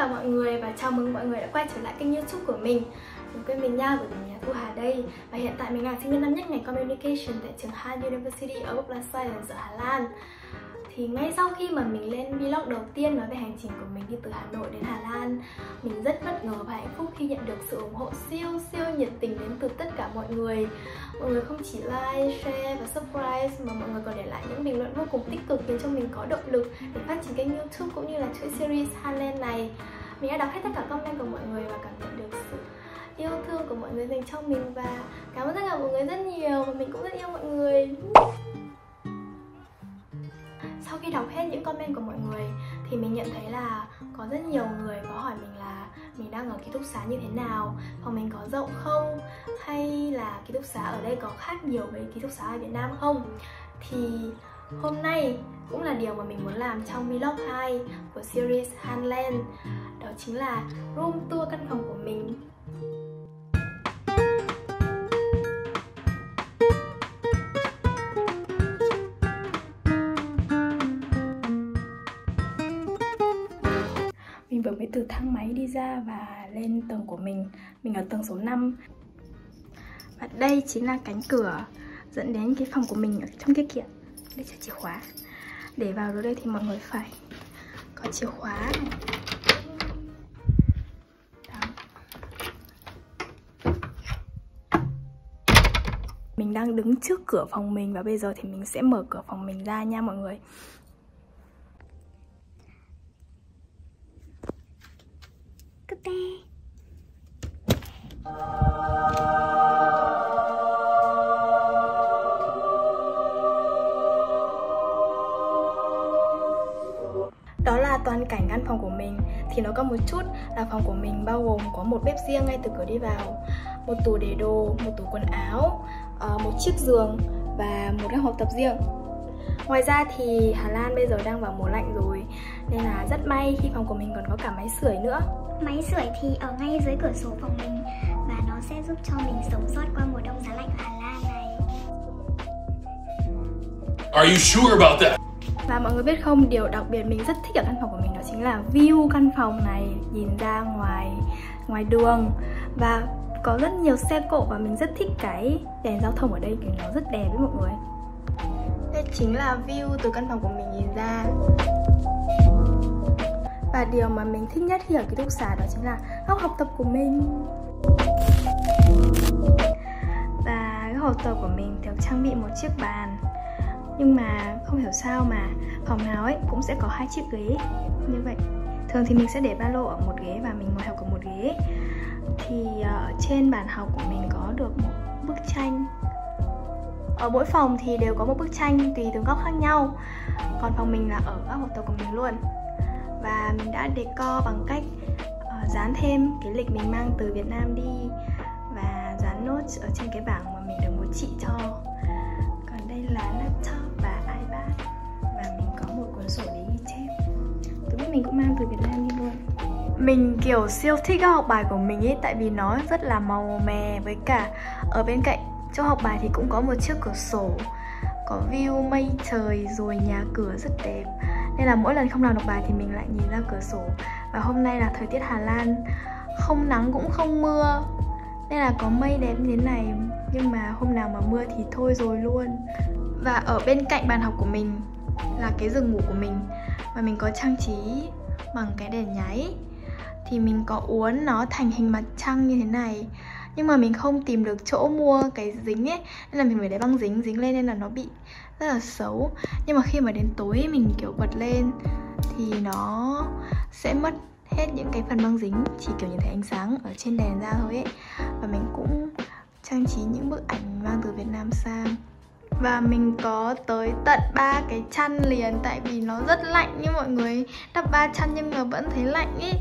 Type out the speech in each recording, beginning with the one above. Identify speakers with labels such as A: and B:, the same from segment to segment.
A: cả mọi người và chào mừng mọi người đã quay trở lại kênh youtube của mình. Đừng quên mình nha, bởi mình nhà Thu Hà đây. Và hiện tại mình là sinh viên năm nhất ngành Communication tại trường Han University ở Upland Science ở Hà Lan. Thì ngay sau khi mà mình lên vlog đầu tiên nói về hành trình của mình đi từ Hà Nội đến Hà Lan Mình rất bất ngờ và hạnh phúc khi nhận được sự ủng hộ siêu siêu nhiệt tình đến từ tất cả mọi người. Mọi người không chỉ like, share và subscribe mà mọi người còn để lại những bình luận vô cùng tích cực khiến cho mình có động lực để phát triển kênh youtube cũng như là chuỗi series Highland này. Mình đã đọc hết tất cả comment của mọi người và cảm nhận được sự yêu thương của mọi người dành cho mình và cảm ơn tất cả mọi người rất nhiều và mình cũng rất yêu mọi người. Sau khi đọc hết những comment của mọi người thì mình nhận thấy là có rất nhiều người có hỏi mình là mình đang ở ký túc xá như thế nào, phòng mình có rộng không, hay là ký túc xá ở đây có khác nhiều với ký túc xá ở Việt Nam không? Thì hôm nay cũng là điều mà mình muốn làm trong vlog 2 của series Hanland đó chính là room tour căn phòng của mình. Mình vừa mới từ thang máy đi ra và lên tầng của mình. Mình ở tầng số 5 Và đây chính là cánh cửa dẫn đến cái phòng của mình ở trong cái kiện Đây là chìa khóa. Để vào được đây thì mọi người phải có chìa khóa này. Mình đang đứng trước cửa phòng mình và bây giờ thì mình sẽ mở cửa phòng mình ra nha mọi người. Cute. Thì nó có một chút là phòng của mình bao gồm có một bếp riêng ngay từ cửa đi vào Một tủ để đồ, một tủ quần áo, ờ, một chiếc giường và một cái hộp tập riêng. Ngoài ra thì Hà Lan bây giờ đang vào mùa lạnh rồi Nên là rất may khi phòng của mình còn có cả máy sưởi nữa.
B: Máy sưởi thì ở ngay dưới cửa sổ phòng mình Và nó sẽ giúp cho mình sống sót qua mùa đông giá lạnh ở Hà Lan này.
C: Are you sure about that?
A: Và mọi người biết không, điều đặc biệt mình rất thích ở căn phòng của mình đó chính là view căn phòng này nhìn ra ngoài ngoài đường và có rất nhiều xe cộ và mình rất thích cái đèn giao thông ở đây vì nó rất đẹp với mọi người. Đây chính là view từ căn phòng của mình nhìn ra. Và điều mà mình thích nhất khi ở ký túc xá đó chính là góc học tập của mình. Và cái học tập của mình được trang bị một chiếc bàn nhưng mà không hiểu sao mà phòng nào ấy cũng sẽ có hai chiếc ghế như vậy. Thường thì mình sẽ để ba lô ở một ghế và mình ngồi học ở một ghế. Thì ở trên bàn học của mình có được một bức tranh. Ở mỗi phòng thì đều có một bức tranh tùy từng góc khác nhau. Còn phòng mình là ở góc học tập của mình luôn. Và mình đã decor bằng cách uh, dán thêm cái lịch mình mang từ Việt Nam đi và dán nốt ở trên cái bảng mà mình được bố chị cho. Còn đây là laptop. Từ Việt Nam đi luôn. Mình, kiểu, siêu thích các học bài của mình ấy, tại vì nó rất là màu mè, với cả ở bên cạnh chỗ học bài thì cũng có một chiếc cửa sổ, có view mây trời rồi nhà cửa rất đẹp. Nên là mỗi lần không làm được bài thì mình lại nhìn ra cửa sổ. Và hôm nay là thời tiết Hà Lan, không nắng cũng không mưa. Nên là có mây đẹp như thế này, nhưng mà hôm nào mà mưa thì thôi rồi luôn. Và ở bên cạnh bàn học của mình là cái giường ngủ của mình và mình có trang trí bằng cái đèn nháy. Thì mình có uốn nó thành hình mặt trăng như thế này. Nhưng mà mình không tìm được chỗ mua cái dính ấy, nên là mình phải để băng dính dính lên nên là nó bị rất là xấu. Nhưng mà khi mà đến tối mình, kiểu, bật lên thì nó sẽ mất hết những cái phần băng dính, chỉ kiểu nhìn thấy ánh sáng ở trên đèn ra thôi ấy. Và mình cũng trang trí những bức ảnh mang từ Việt Nam sang và mình có tới tận ba cái chăn liền, tại vì nó rất lạnh như mọi người đắp ba chăn nhưng mà vẫn thấy lạnh ý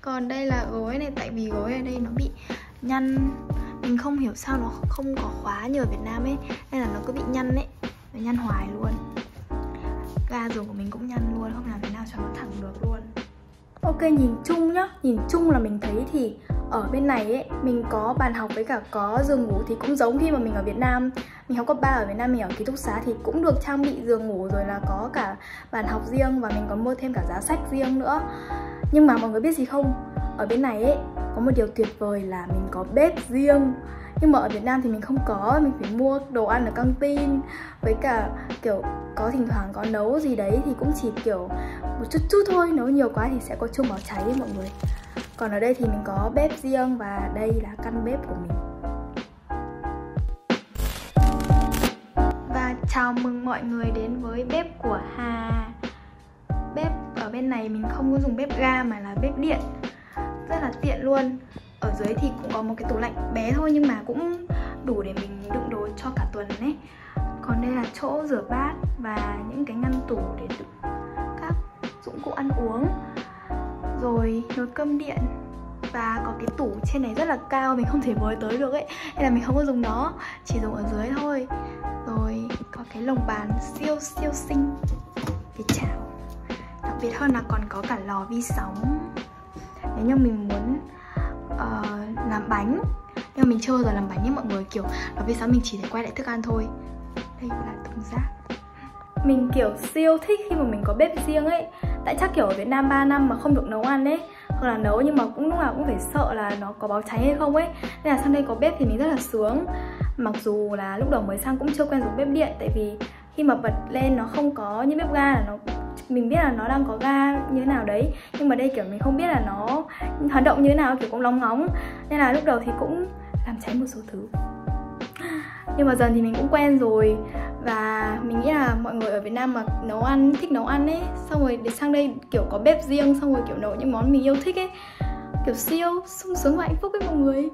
A: còn đây là gối này, tại vì gối ở đây nó bị nhăn. Mình không hiểu sao nó không có khóa như ở Việt Nam ấy. Nên là nó cứ bị nhăn ấy. Nó nhăn hoài luôn. Ga giường của mình cũng nhăn luôn, không làm thế nào cho nó thẳng được luôn. Ok, nhìn chung nhá. Nhìn chung là mình thấy thì ở bên này ấy, mình có bàn học với cả có giường ngủ thì cũng giống khi mà mình ở Việt Nam. Mình học cấp 3 ở Việt Nam, mình ở ký túc xá thì cũng được trang bị giường ngủ rồi là có cả bàn học riêng và mình còn mua thêm cả giá sách riêng nữa. Nhưng mà mọi người biết gì không? Ở bên này ấy, có một điều tuyệt vời là mình có bếp riêng. Nhưng mà ở Việt Nam thì mình không có, mình phải mua đồ ăn ở căng tin với cả, kiểu, có thỉnh thoảng có nấu gì đấy thì cũng chỉ, kiểu một chút chút thôi, nấu nhiều quá thì sẽ có chung báo cháy đấy mọi người. Còn ở đây thì mình có bếp riêng và đây là căn bếp của mình. Và chào mừng mọi người đến với bếp của Hà. Bếp ở bên này mình không có dùng bếp ga mà là bếp điện. Rất là tiện luôn. Ở dưới thì cũng có một cái tủ lạnh bé thôi nhưng mà cũng đủ để mình đựng đồ cho cả tuần ấy. Còn đây là chỗ rửa bát và những cái ngăn tủ để đựng dụng cụ ăn uống. Rồi nồi cơm điện. Và có cái tủ trên này rất là cao mình không thể với tới được ấy nên là mình không có dùng nó chỉ dùng ở dưới thôi. Rồi có cái lồng bàn siêu siêu xinh. Để chảo. Đặc biệt hơn là còn có cả lò vi sóng. Nếu như mình muốn uh, làm bánh. Nhưng mà mình chưa bao giờ làm bánh như mọi người kiểu lò vi sóng mình chỉ để quay lại thức ăn thôi. Đây là thùng rác mình, kiểu, siêu thích khi mà mình có bếp riêng ấy. Tại chắc, kiểu, ở Việt Nam 3 năm mà không được nấu ăn ấy, hoặc là nấu nhưng mà cũng lúc nào cũng phải sợ là nó có báo cháy hay không ấy. Nên là sang đây có bếp thì mình rất là sướng. Mặc dù là lúc đầu mới sang cũng chưa quen dùng bếp điện, tại vì khi mà bật lên nó không có như bếp ga là nó, mình biết là nó đang có ga như thế nào đấy. Nhưng mà đây, kiểu, mình không biết là nó hoạt động như thế nào, kiểu, cũng nóng ngóng. Nên là lúc đầu thì cũng làm cháy một số thứ nhưng mà dần thì mình cũng quen rồi. Và mình nghĩ là mọi người ở Việt Nam mà nấu ăn, thích nấu ăn ấy, xong rồi để sang đây kiểu có bếp riêng, xong rồi kiểu nấu những món mình yêu thích ấy. Kiểu siêu sung sướng và hạnh phúc với mọi người.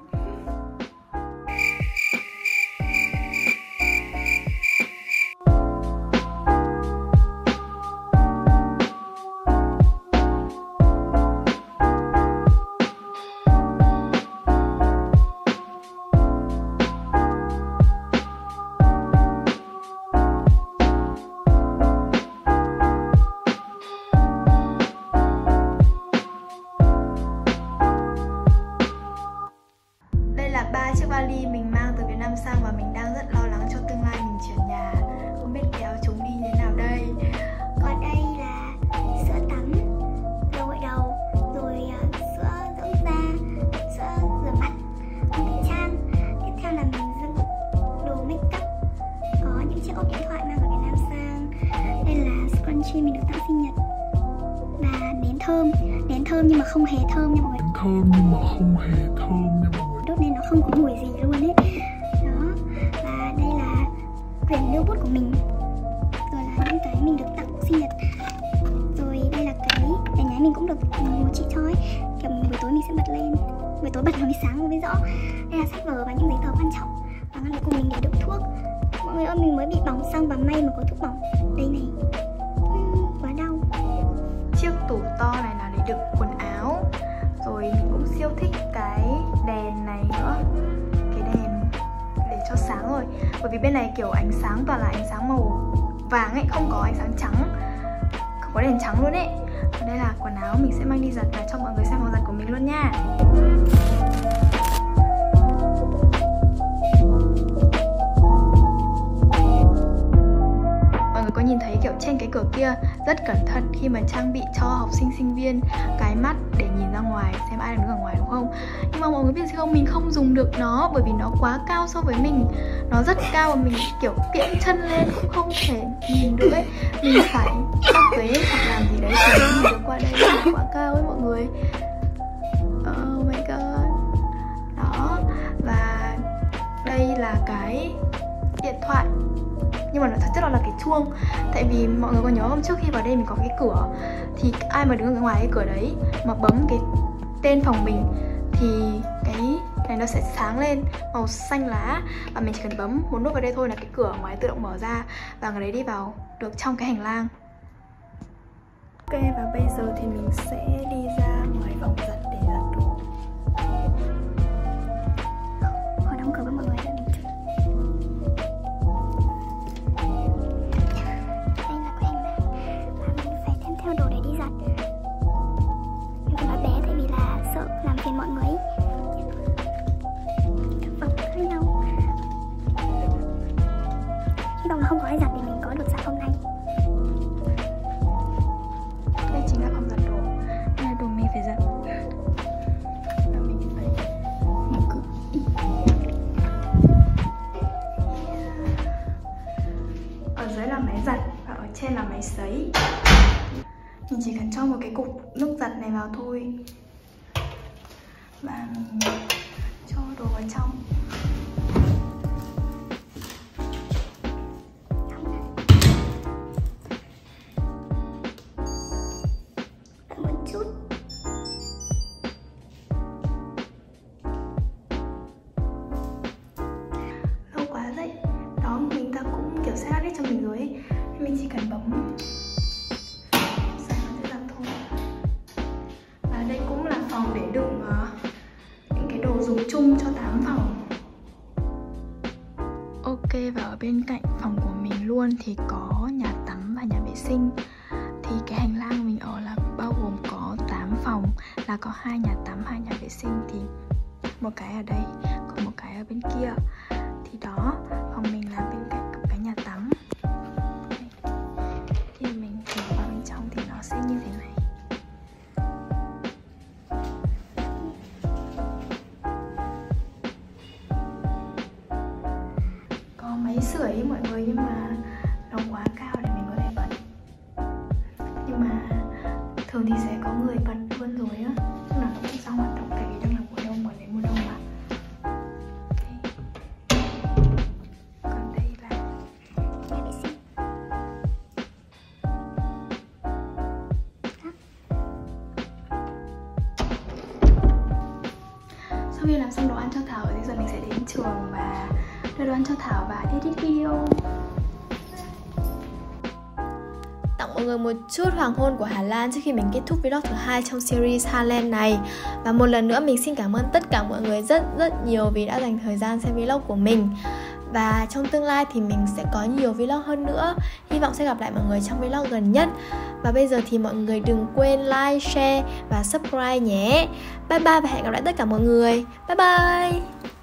B: Thơm. Nhưng mà không hề thơm nha mọi người.
D: Thơm nhưng mà không hề thơm nha mọi người.
B: Đốt nên nó không có mùi gì luôn ấy. Đó. Và đây là quyển lưu bút của mình. Rồi là những cái mình được tặng sinh nhật. Rồi đây là cái cái nhái mình cũng được một chị ấy. Kiểu buổi tối mình sẽ bật lên. Buổi tối bật nó mới sáng mới rõ. Đây là sách vở và những giấy tờ quan trọng và ngăn cùng mình để đựng thuốc. Mọi người ơi, mình mới bị bỏng xăng và may mà có thuốc bỏng. Đây này. Uhm, quá đau.
A: Chiếc tủ to này là để đựng quần áo. Rồi mình cũng siêu thích cái đèn này nữa. Cái đèn để cho sáng rồi. Bởi vì bên này kiểu ánh sáng toàn là ánh sáng màu vàng ấy, không có ánh sáng trắng. Không có đèn trắng luôn ấy. Và đây là quần áo mình sẽ mang đi giặt và cho mọi người xem phòng giặt của mình luôn nha. Trên cái cửa kia, rất cẩn thận khi mà trang bị cho học sinh sinh viên cái mắt để nhìn ra ngoài, xem ai đang đứng ở ngoài, đúng không? Nhưng mà mọi người biết không? Mình không dùng được nó bởi vì nó quá cao so với mình. Nó rất cao và mình kiểu kiễng chân lên, cũng không thể nhìn được ấy. Mình phải bắt ghế hoặc làm gì đấy để nhìn được qua đây nó quá cao ấy mọi người. Oh my god. Đó. Và đây là cái điện thoại nhưng mà nó thật chất là, là cái chuông. Tại vì mọi người có nhớ không? Trước khi vào đây mình có cái cửa thì ai mà đứng ở ngoài cái cửa đấy mà bấm cái tên phòng mình thì cái này nó sẽ sáng lên màu xanh lá. Và mình chỉ cần bấm một nút vào đây thôi là cái cửa ngoài tự động mở ra. Và người đấy đi vào được trong cái hành lang. Ok và bây giờ thì mình sẽ đi ra cho một cái cục nước giặt này vào thôi. Và mình cho đồ vào trong. Chung cho 8 phòng. Ok, và ở bên cạnh phòng của mình luôn thì có nhà tắm và nhà vệ sinh. Thì cái hành lang mình ở là bao gồm có 8 phòng, là có hai nhà tắm, hai nhà vệ sinh. Thì một cái ở đây, còn một cái ở bên kia. Thì đó, phòng mình là ăn cho Thảo và edit video. Tặng mọi người một chút hoàng hôn của Hà Lan trước khi mình kết thúc vlog thứ hai trong series Highland này. Và một lần nữa mình xin cảm ơn tất cả mọi người rất rất nhiều vì đã dành thời gian xem vlog của mình. Và trong tương lai thì mình sẽ có nhiều vlog hơn nữa. Hy vọng sẽ gặp lại mọi người trong vlog gần nhất. Và bây giờ thì mọi người đừng quên like, share và subscribe nhé. Bye bye và hẹn gặp lại tất cả mọi người. Bye bye!